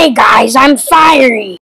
Hey guys, I'm fiery.